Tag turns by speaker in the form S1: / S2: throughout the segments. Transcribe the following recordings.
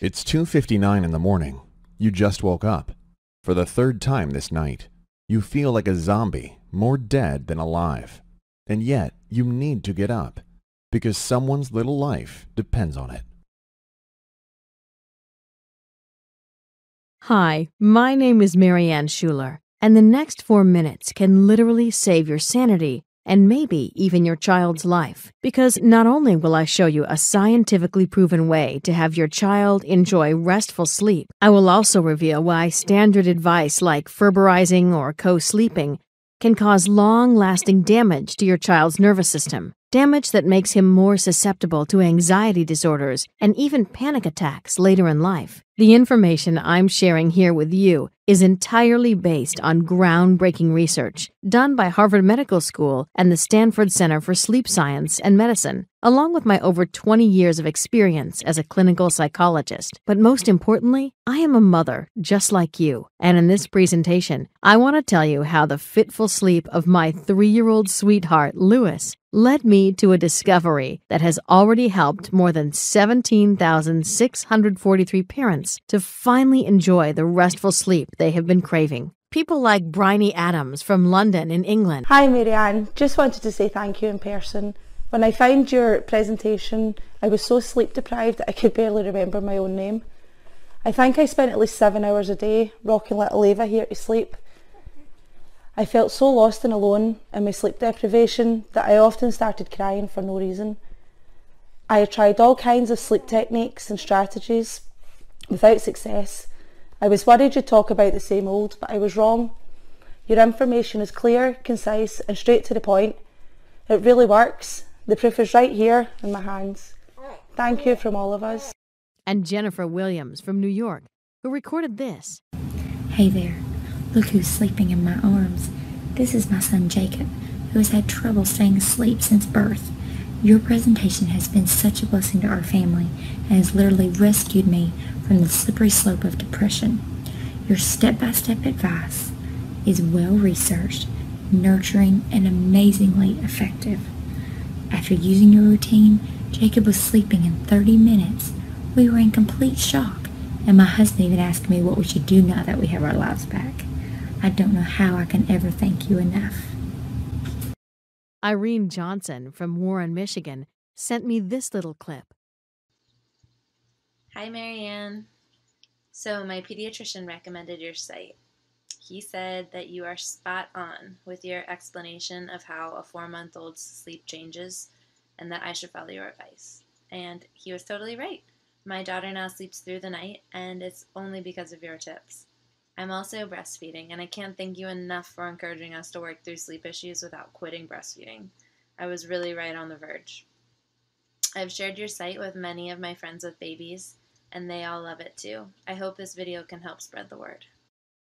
S1: It's 2:59 in the morning. You just woke up. For the third time this night, you feel like a zombie, more dead than alive. And yet, you need to get up because someone's little life depends on it.
S2: Hi, my name is Marianne Schuler, and the next four minutes can literally save your sanity and maybe even your child's life. Because not only will I show you a scientifically proven way to have your child enjoy restful sleep, I will also reveal why standard advice like Ferberizing or co sleeping can cause long lasting damage to your child's nervous system. Damage that makes him more susceptible to anxiety disorders and even panic attacks later in life. The information I'm sharing here with you is entirely based on groundbreaking research done by Harvard Medical School and the Stanford Center for Sleep Science and Medicine, along with my over 20 years of experience as a clinical psychologist. But most importantly, I am a mother just like you. And in this presentation, I want to tell you how the fitful sleep of my three year old sweetheart, Lewis, led me to a discovery that has already helped more than 17,643 parents to finally enjoy the restful sleep they have been craving. People like Bryony Adams from London in England.
S3: Hi Marianne, just wanted to say thank you in person. When I found your presentation, I was so sleep deprived that I could barely remember my own name. I think I spent at least seven hours a day rocking little Ava here to sleep I felt so lost and alone in my sleep deprivation that I often started crying for no reason. I had tried all kinds of sleep techniques and strategies without success. I was worried you'd talk about the same old, but I was wrong. Your information is clear, concise and straight to the point. It really works. The proof is right here in my hands. Thank you from all of us.
S2: And Jennifer Williams from New York, who recorded this.
S4: Hey there. Look who's sleeping in my arms. This is my son Jacob, who has had trouble staying asleep since birth. Your presentation has been such a blessing to our family and has literally rescued me from the slippery slope of depression. Your step-by-step advice is well researched, nurturing, and amazingly effective. After using your routine, Jacob was sleeping in 30 minutes. We were in complete shock, and my husband even asked me what we should do now that we have our lives back. I don't know how I can ever thank you enough.
S2: Irene Johnson from Warren, Michigan sent me this little clip.
S5: Hi, Marianne. So, my pediatrician recommended your site. He said that you are spot on with your explanation of how a four month old's sleep changes and that I should follow your advice. And he was totally right. My daughter now sleeps through the night, and it's only because of your tips. I'm also breastfeeding, and I can't thank you enough for encouraging us to work through sleep issues without quitting breastfeeding. I was really right on the verge. I've shared your site with many of my friends with babies, and they all love it too. I hope this video can help spread the word.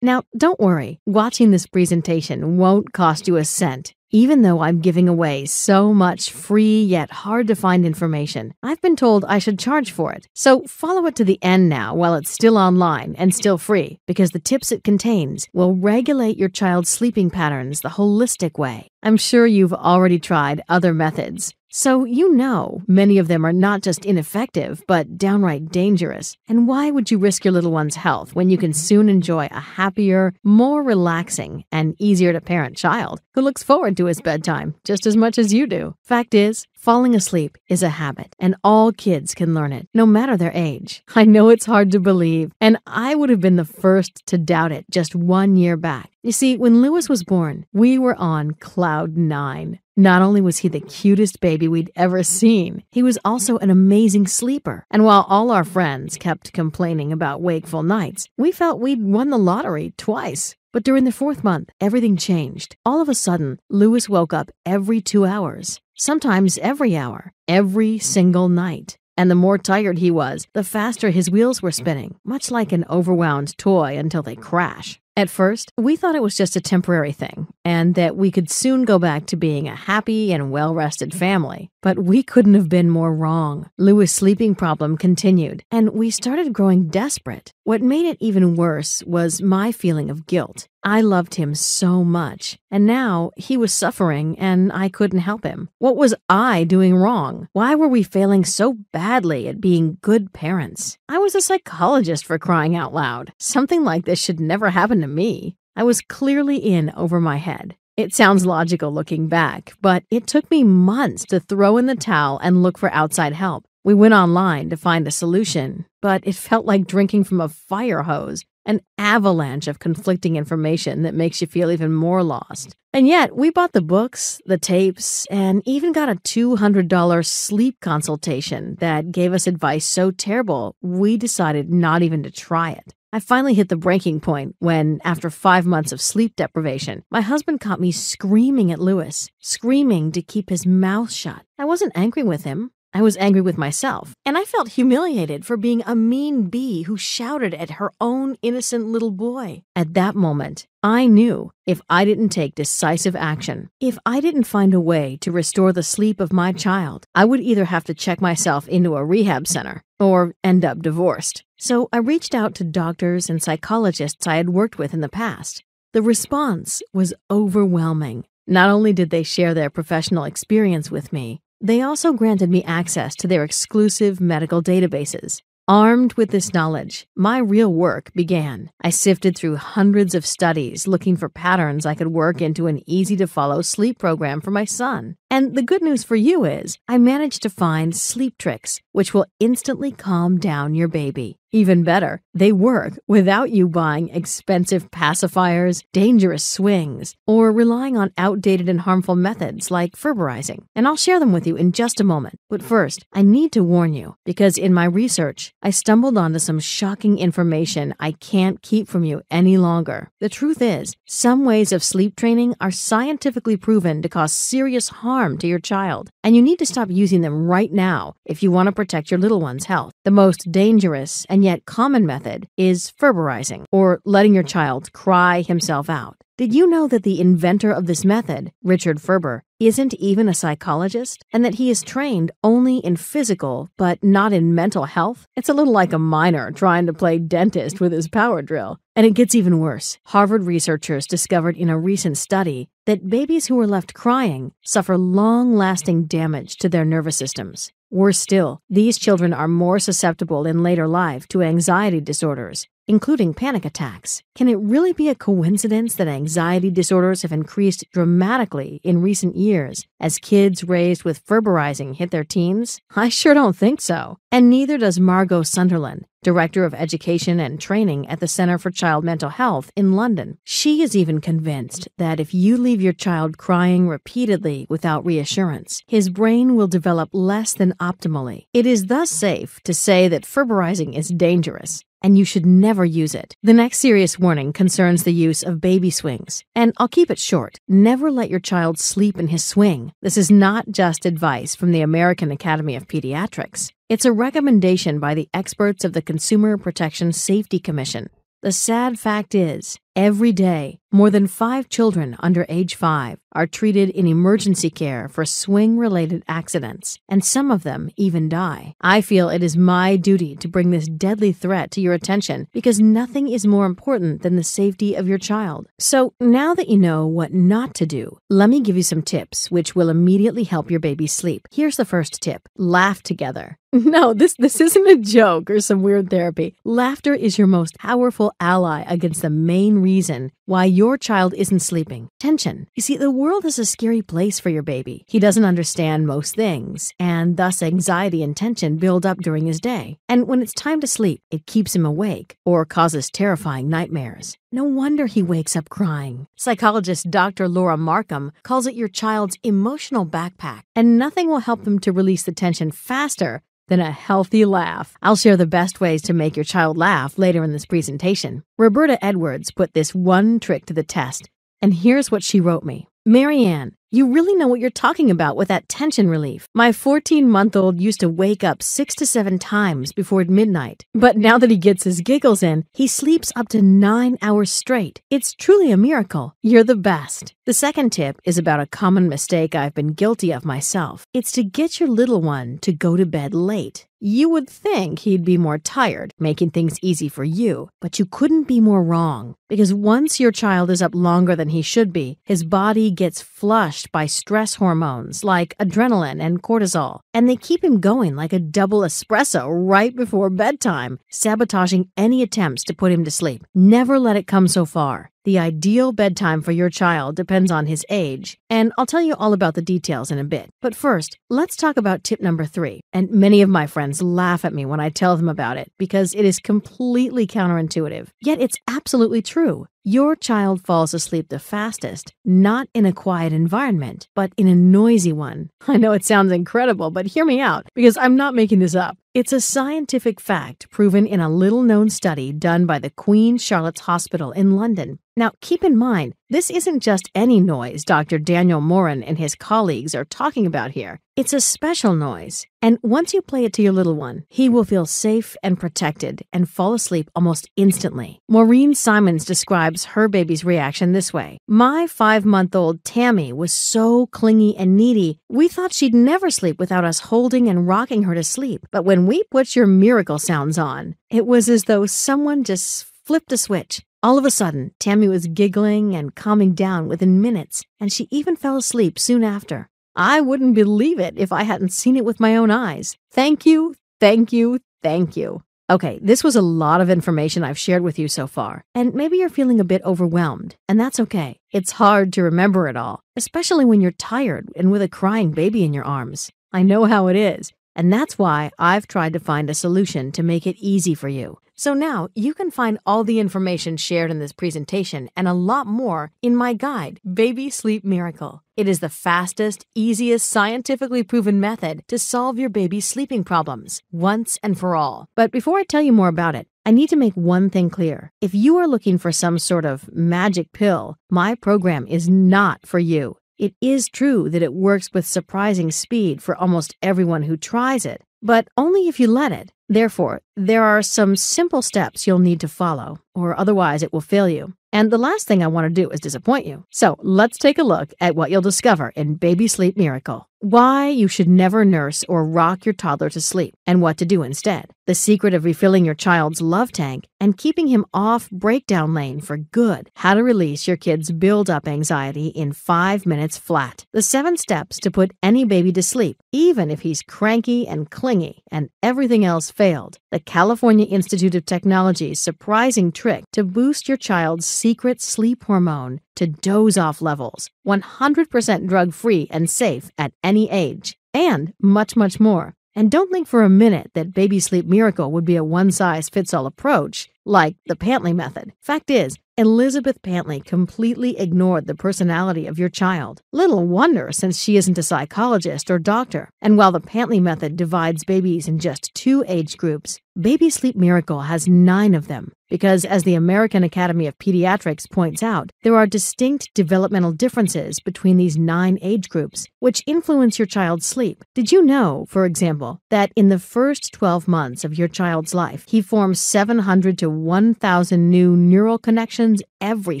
S2: Now, don't worry, watching this presentation won't cost you a cent. Even though I'm giving away so much free yet hard to find information, I've been told I should charge for it. So follow it to the end now while it's still online and still free, because the tips it contains will regulate your child's sleeping patterns the holistic way. I'm sure you've already tried other methods. So you know many of them are not just ineffective, but downright dangerous. And why would you risk your little one's health when you can soon enjoy a happier, more relaxing, and easier to parent child who looks forward to his bedtime just as much as you do? Fact is, Falling asleep is a habit, and all kids can learn it, no matter their age. I know it's hard to believe, and I would have been the first to doubt it just one year back. You see, when Lewis was born, we were on cloud nine. Not only was he the cutest baby we'd ever seen, he was also an amazing sleeper. And while all our friends kept complaining about wakeful nights, we felt we'd won the lottery twice. But during the fourth month, everything changed. All of a sudden, Lewis woke up every two hours, sometimes every hour, every single night. And the more tired he was, the faster his wheels were spinning, much like an overwound toy until they crash. At first, we thought it was just a temporary thing and that we could soon go back to being a happy and well rested family. But we couldn't have been more wrong. Lewis' sleeping problem continued, and we started growing desperate. What made it even worse was my feeling of guilt. I loved him so much, and now he was suffering and I couldn't help him. What was I doing wrong? Why were we failing so badly at being good parents? I was a psychologist for crying out loud. Something like this should never happen to me. I was clearly in over my head. It sounds logical looking back, but it took me months to throw in the towel and look for outside help. We went online to find a solution, but it felt like drinking from a fire hose an avalanche of conflicting information that makes you feel even more lost. And yet, we bought the books, the tapes, and even got a $200 sleep consultation that gave us advice so terrible we decided not even to try it. I finally hit the breaking point when, after five months of sleep deprivation, my husband caught me screaming at Lewis, screaming to keep his mouth shut. I wasn't angry with him. I was angry with myself, and I felt humiliated for being a mean bee who shouted at her own innocent little boy. At that moment, I knew if I didn't take decisive action, if I didn't find a way to restore the sleep of my child, I would either have to check myself into a rehab center or end up divorced. So I reached out to doctors and psychologists I had worked with in the past. The response was overwhelming. Not only did they share their professional experience with me, they also granted me access to their exclusive medical databases. Armed with this knowledge, my real work began. I sifted through hundreds of studies looking for patterns I could work into an easy to follow sleep program for my son. And the good news for you is, I managed to find sleep tricks which will instantly calm down your baby. Even better, they work without you buying expensive pacifiers, dangerous swings, or relying on outdated and harmful methods like ferberizing. And I'll share them with you in just a moment. But first, I need to warn you because in my research, I stumbled onto some shocking information I can't keep from you any longer. The truth is, some ways of sleep training are scientifically proven to cause serious harm to your child, and you need to stop using them right now if you want to protect your little one's health. The most dangerous and yet common method is ferberizing, or letting your child cry himself out. Did you know that the inventor of this method, Richard Ferber, isn't even a psychologist and that he is trained only in physical but not in mental health? It's a little like a miner trying to play dentist with his power drill. And it gets even worse. Harvard researchers discovered in a recent study that babies who are left crying suffer long lasting damage to their nervous systems. Worse still, these children are more susceptible in later life to anxiety disorders, including panic attacks. Can it really be a coincidence that anxiety disorders have increased dramatically in recent years as kids raised with ferberizing hit their teens? I sure don't think so. And neither does Margot Sunderland, Director of Education and Training at the Center for Child Mental Health in London. She is even convinced that if you leave your child crying repeatedly without reassurance, his brain will develop less than optimally. It is thus safe to say that ferberizing is dangerous and you should never use it. The next serious warning concerns the use of baby swings, and I'll keep it short. Never let your child sleep in his swing. This is not just advice from the American Academy of Pediatrics. It's a recommendation by the experts of the Consumer Protection Safety Commission. The sad fact is, every day, more than five children under age five are treated in emergency care for swing related accidents, and some of them even die. I feel it is my duty to bring this deadly threat to your attention because nothing is more important than the safety of your child. So, now that you know what not to do, let me give you some tips which will immediately help your baby sleep. Here's the first tip laugh together. No, this, this isn't a joke or some weird therapy. Laughter is your most powerful ally against the main reason why your child isn't sleeping tension. You see, the world is a scary place for your baby. He doesn't understand most things, and thus anxiety and tension build up during his day. And when it's time to sleep, it keeps him awake or causes terrifying nightmares. No wonder he wakes up crying. Psychologist Dr. Laura Markham calls it your child's emotional backpack, and nothing will help them to release the tension faster than a healthy laugh. I'll share the best ways to make your child laugh later in this presentation. Roberta Edwards put this one trick to the test, and here's what she wrote me. Marianne, You really know what you're talking about with that tension relief. My 14 month old used to wake up six to seven times before midnight, but now that he gets his giggles in, he sleeps up to nine hours straight. It's truly a miracle. You're the best. The second tip is about a common mistake I've been guilty of myself. It's to get your little one to go to bed late. You would think he'd be more tired, making things easy for you, but you couldn't be more wrong. Because once your child is up longer than he should be, his body gets flushed by stress hormones like adrenaline and cortisol, and they keep him going like a double espresso right before bedtime, sabotaging any attempts to put him to sleep. Never let it come so far. The ideal bedtime for your child depends on his age, and I'll tell you all about the details in a bit. But first, let's talk about tip number three. And many of my friends laugh at me when I tell them about it because it is completely counterintuitive. Yet it's absolutely true. Your child falls asleep the fastest, not in a quiet environment, but in a noisy one. I know it sounds incredible, but hear me out, because I'm not making this up. It's a scientific fact proven in a little known study done by the Queen Charlotte's Hospital in London. Now, keep in mind, this isn't just any noise Dr. Daniel Moran and his colleagues are talking about here. It's a special noise. And once you play it to your little one, he will feel safe and protected and fall asleep almost instantly. Maureen Simons describes her baby's reaction this way My five month old Tammy was so clingy and needy, we thought she'd never sleep without us holding and rocking her to sleep. But when we put your miracle sounds on, it was as though someone just flipped a switch. All of a sudden, Tammy was giggling and calming down within minutes, and she even fell asleep soon after. I wouldn't believe it if I hadn't seen it with my own eyes. Thank you, thank you, thank you. Okay, this was a lot of information I've shared with you so far, and maybe you're feeling a bit overwhelmed, and that's okay. It's hard to remember it all, especially when you're tired and with a crying baby in your arms. I know how it is, and that's why I've tried to find a solution to make it easy for you. So now you can find all the information shared in this presentation and a lot more in my guide, Baby Sleep Miracle. It is the fastest, easiest, scientifically proven method to solve your baby's sleeping problems once and for all. But before I tell you more about it, I need to make one thing clear. If you are looking for some sort of magic pill, my program is not for you. It is true that it works with surprising speed for almost everyone who tries it, but only if you let it. Therefore, there are some simple steps you'll need to follow, or otherwise it will fail you. And the last thing I want to do is disappoint you. So let's take a look at what you'll discover in Baby Sleep Miracle. Why you should never nurse or rock your toddler to sleep, and what to do instead. The secret of refilling your child's love tank and keeping him off breakdown lane for good. How to release your kid's build up anxiety in five minutes flat. The seven steps to put any baby to sleep, even if he's cranky and clingy and everything else failed. The California Institute of Technology's surprising trick to boost your child's secret sleep hormone to doze off levels, 100% drug free and safe at any age, and much, much more. And don't think for a minute that Baby Sleep Miracle would be a one size fits all approach like the Pantley method. Fact is, Elizabeth Pantley completely ignored the personality of your child. Little wonder since she isn't a psychologist or doctor. And while the Pantley method divides babies in just two age groups, Baby Sleep Miracle has nine of them. Because, as the American Academy of Pediatrics points out, there are distinct developmental differences between these nine age groups, which influence your child's sleep. Did you know, for example, that in the first 12 months of your child's life, he forms 700 to 1,000 new neural connections every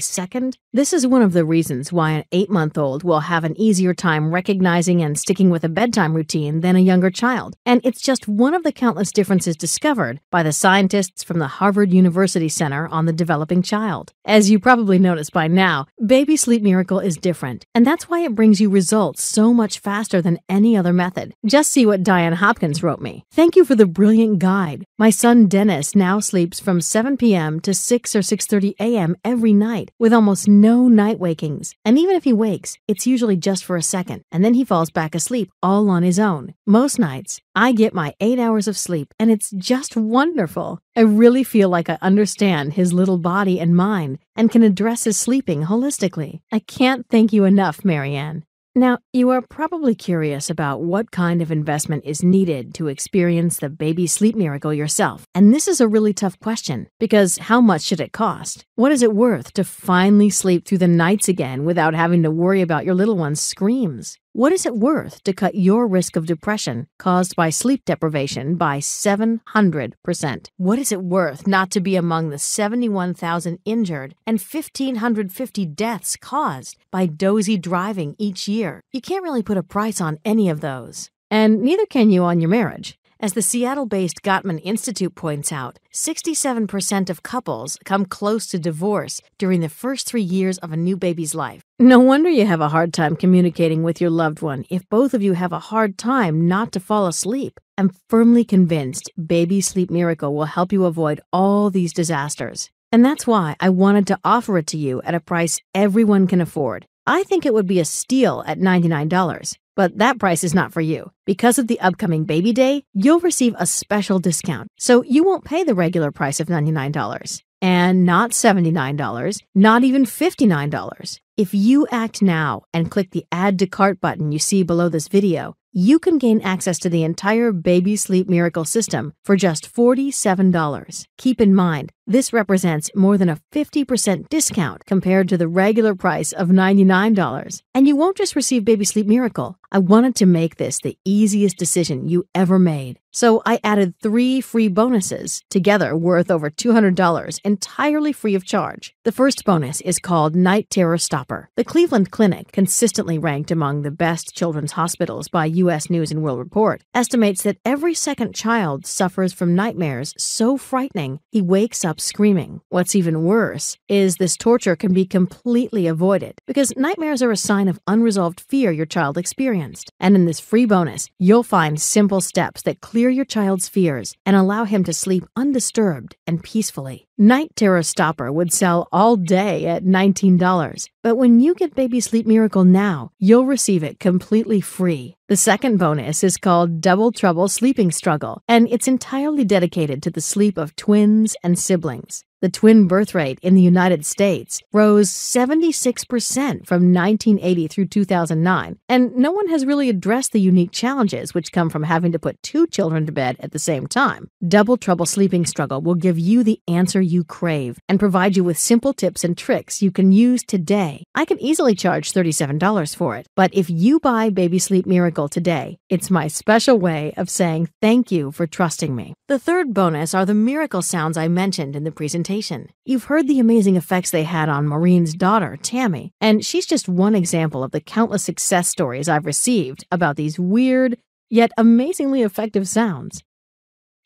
S2: second? This is one of the reasons why an eight month old will have an easier time recognizing and sticking with a bedtime routine than a younger child. And it's just one of the countless differences discovered by the scientists from the Harvard University Center on the Developing Child. As you probably noticed by now, Baby Sleep Miracle is different, and that's why it brings you results so much faster than any other method. Just see what Diane Hopkins wrote me. Thank you for the brilliant guide. My son Dennis now sleeps from 7 p.m. to 6 or 6:30 a.m. every night with almost no night wakings. And even if he wakes, it's usually just for a second, and then he falls back asleep all on his own. Most nights, I get my 8 hours of sleep, and it's just wonderful. I really feel like I understand his little body and mind and can address his sleeping holistically. I can't thank you enough, Marianne. Now, you are probably curious about what kind of investment is needed to experience the baby sleep miracle yourself. And this is a really tough question because how much should it cost? What is it worth to finally sleep through the nights again without having to worry about your little one's screams? What is it worth to cut your risk of depression caused by sleep deprivation by 700%? What is it worth not to be among the 71,000 injured and 1,550 deaths caused by dozy driving each year? You can't really put a price on any of those. And neither can you on your marriage. As the Seattle based Gottman Institute points out, 67% of couples come close to divorce during the first three years of a new baby's life. No wonder you have a hard time communicating with your loved one if both of you have a hard time not to fall asleep. I'm firmly convinced Baby Sleep Miracle will help you avoid all these disasters. And that's why I wanted to offer it to you at a price everyone can afford. I think it would be a steal at $99. But that price is not for you. Because of the upcoming baby day, you'll receive a special discount. So you won't pay the regular price of $99 and not $79, not even $59. If you act now and click the add to cart button you see below this video, you can gain access to the entire Baby Sleep Miracle system for just $47. Keep in mind, this represents more than a 50% discount compared to the regular price of $99. And you won't just receive Baby Sleep Miracle. I wanted to make this the easiest decision you ever made. So I added three free bonuses, together worth over $200, entirely free of charge. The first bonus is called Night Terror Stopper. The Cleveland Clinic, consistently ranked among the best children's hospitals by U.S. News and World Report, estimates that every second child suffers from nightmares so frightening he wakes up screaming. What's even worse is this torture can be completely avoided because nightmares are a sign of unresolved fear your child experienced. And in this free bonus, you'll find simple steps that clear your child's fears and allow him to sleep undisturbed and peacefully. Night Terror Stopper would sell all day at $19, but when you get Baby Sleep Miracle now, you'll receive it completely free. The second bonus is called Double Trouble Sleeping Struggle, and it's entirely dedicated to the sleep of twins and siblings. The twin birth rate in the United States rose 76% from 1980 through 2009, and no one has really addressed the unique challenges which come from having to put two children to bed at the same time. Double Trouble Sleeping Struggle will give you the answer you crave and provide you with simple tips and tricks you can use today. I can easily charge $37 for it, but if you buy Baby Sleep Miracle today, it's my special way of saying thank you for trusting me. The third bonus are the miracle sounds I mentioned in the presentation presentation. You've heard the amazing effects they had on Maureen's daughter, Tammy, and she's just one example of the countless success stories I've received about these weird, yet amazingly effective sounds.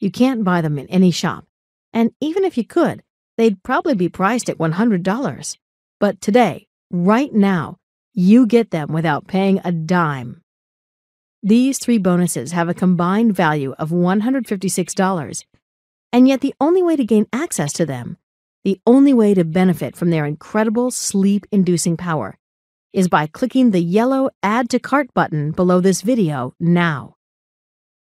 S2: You can't buy them in any shop, and even if you could, they'd probably be priced at $100. But today, right now, you get them without paying a dime. These three bonuses have a combined value of $156, and yet the only way to gain access to them, the only way to benefit from their incredible sleep inducing power, is by clicking the yellow Add to Cart button below this video now.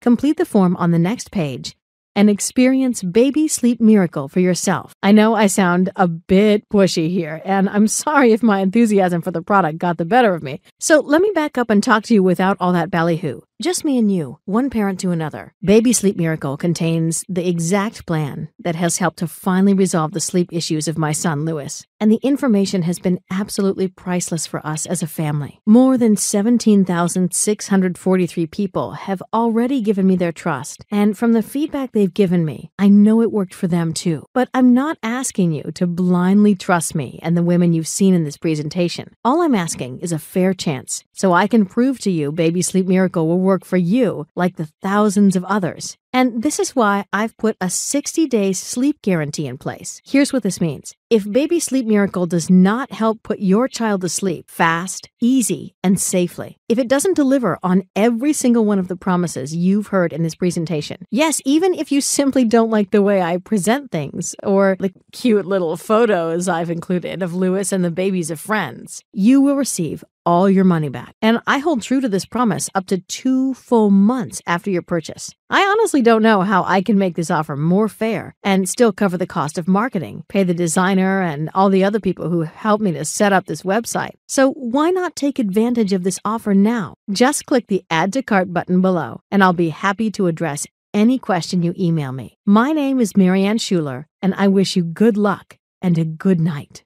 S2: Complete the form on the next page and experience Baby Sleep Miracle for yourself. I know I sound a bit pushy here, and I'm sorry if my enthusiasm for the product got the better of me. So let me back up and talk to you without all that ballyhoo. Just me and you, one parent to another. Baby Sleep Miracle contains the exact plan that has helped to finally resolve the sleep issues of my son, Lewis. And the information has been absolutely priceless for us as a family. More than 17,643 people have already given me their trust. And from the feedback they've given me, I know it worked for them too. But I'm not asking you to blindly trust me and the women you've seen in this presentation. All I'm asking is a fair chance so I can prove to you Baby Sleep Miracle will work work for you like the thousands of others. And this is why I've put a 60 day sleep guarantee in place. Here's what this means if Baby Sleep Miracle does not help put your child to sleep fast, easy, and safely, if it doesn't deliver on every single one of the promises you've heard in this presentation, yes, even if you simply don't like the way I present things or the cute little photos I've included of Lewis and the babies of friends, you will receive all your money back. And I hold true to this promise up to two full months after your purchase. I honestly don't know how I can make this offer more fair and still cover the cost of marketing, pay the designer, and all the other people who helped me to set up this website. So why not take advantage of this offer now? Just click the Add to Cart button below, and I'll be happy to address any question you email me. My name is Marianne Schuler, and I wish you good luck and a good night.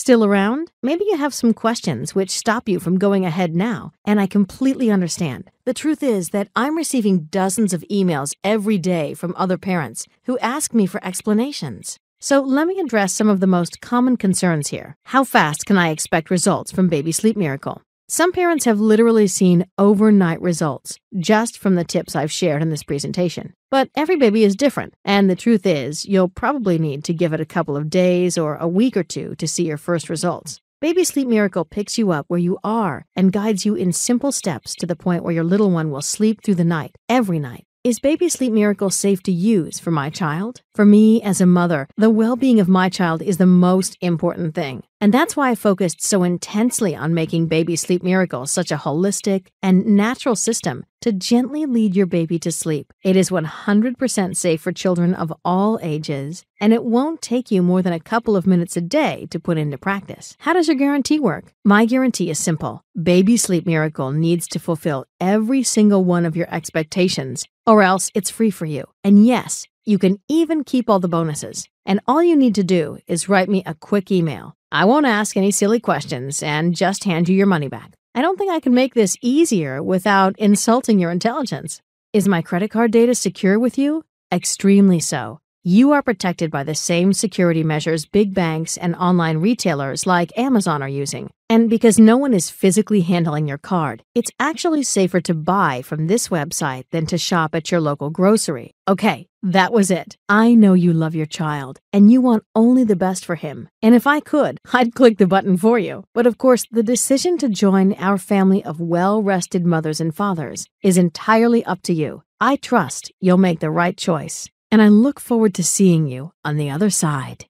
S2: Still around? Maybe you have some questions which stop you from going ahead now, and I completely understand. The truth is that I'm receiving dozens of emails every day from other parents who ask me for explanations. So let me address some of the most common concerns here. How fast can I expect results from Baby Sleep Miracle? Some parents have literally seen overnight results just from the tips I've shared in this presentation. But every baby is different, and the truth is, you'll probably need to give it a couple of days or a week or two to see your first results. Baby Sleep Miracle picks you up where you are and guides you in simple steps to the point where your little one will sleep through the night, every night. Is Baby Sleep Miracle safe to use for my child? For me, as a mother, the well being of my child is the most important thing. And that's why I focused so intensely on making Baby Sleep Miracle such a holistic and natural system to gently lead your baby to sleep. It is 100% safe for children of all ages, and it won't take you more than a couple of minutes a day to put into practice. How does your guarantee work? My guarantee is simple Baby Sleep Miracle needs to fulfill every single one of your expectations, or else it's free for you. And yes, you can even keep all the bonuses. And all you need to do is write me a quick email. I won't ask any silly questions and just hand you your money back. I don't think I can make this easier without insulting your intelligence. Is my credit card data secure with you? Extremely so. You are protected by the same security measures big banks and online retailers like Amazon are using. And because no one is physically handling your card, it's actually safer to buy from this website than to shop at your local grocery. Okay, that was it. I know you love your child and you want only the best for him. And if I could, I'd click the button for you. But of course, the decision to join our family of well rested mothers and fathers is entirely up to you. I trust you'll make the right choice, and I look forward to seeing you on the other side.